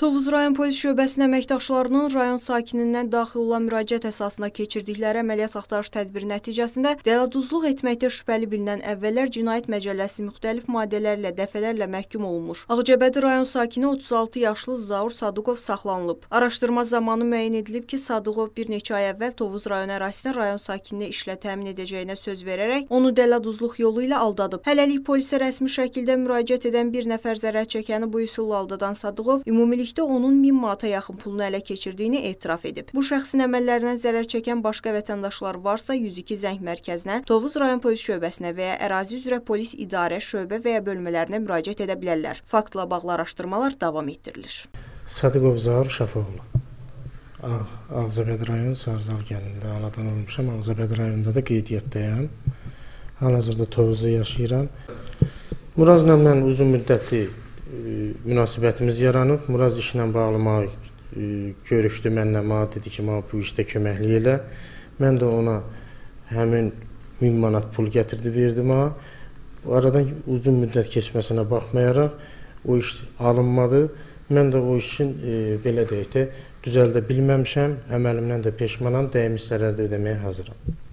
Tovuz rayon polis şöbəsinin əməkdaşlarının rayon sakinindən daxil olan müraciət əsasına keçirdikləri əməliyyat axtarış tədbiri nəticəsində dələduzluq etməkdə şübhəli bilinən əvvəllər cinayət məcəlləsi müxtəlif maddələrlə dəfələrlə məhkum olunmuş. Ağcabədi rayon sakini 36 yaşlı Zaur Sadıqov saxlanılıb. Araşdırma zamanı müəyyən edilib ki, Sadıqov bir neçə ay əvvəl Tovuz rayon ərazisini rayon sakininə işlə təmin edəcəyinə söz verərək onu dələduzluq yolu ilə aldadıb. Hələlik polisə rəsmi şəkildə müraciət edən bir nəfər zərər çəkəni bu üsulla aldadan Sadıqov ümumilikdə Ümumilikdə onun 1000 manata yaxın pulunu ələ keçirdiyini etiraf edib. Bu şəxsin əməllərindən zərər çəkən başqa vətəndaşlar varsa 102 zəng mərkəzinə, Tovuz rayon polis şöbəsinə və ya ərazi üzrə polis idarə, şöbə və ya bölmələrinə müraciət edə bilərlər. Faktla bağlı araşdırmalar davam etdirilir. Sadıqov Zaur Şafoğlu. Ağzabəd rayon Sarzal gəlində anadan olmuşam. Ağzabəd rayonunda da qeydiyyatdayam. Hal-hazırda Tovuzda yaşayıram. Murazla mən uzun müddətli münasibətimiz yaranıb. Muraz işlə bağlı mənə görüşdü mənlə, mənə dedi ki, mənə bu işdə köməklik elə. Mən də ona həmin 1000 manat pul gətirdi, verdi mənə. Aradan uzun müddət keçməsinə baxmayaraq o iş alınmadı. Mən də o işin e, belə deyək də düzəldə bilməmişəm. Əməlimdən də peşmanam, dəymiş zərər də ödəməyə hazıram.